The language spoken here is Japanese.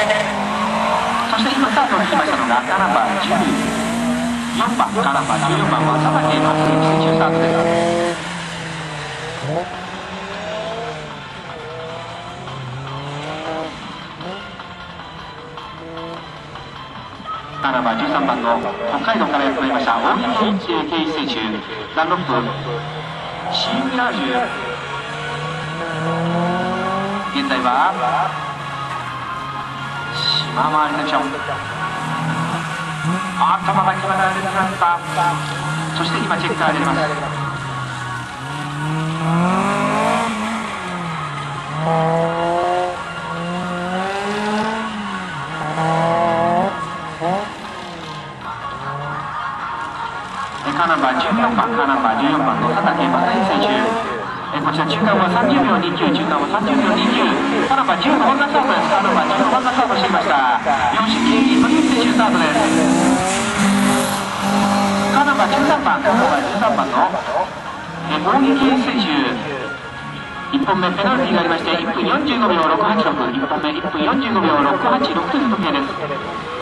そして今スタートを切りましたのが7番14番7番14番は佐竹松之選手スタートです7番13番の北海道からやってまいりました大木圭一選手ダンロップシーミラージュ現在は回りセクションあ頭が決まられなかったそして今チェッカー入れますカナバ14番、カナバ14番の佐竹正井選手、えこちら中間は30秒29、中間は30秒29、カナバ10の本田スタートです、カナバ10の本田スタートしていました、吉木鳥選手スタートです。番13番、カナバ13番の攻撃選手、1本目ペナルティーがありまして、1分45秒686、1本目1分45秒686という時計です。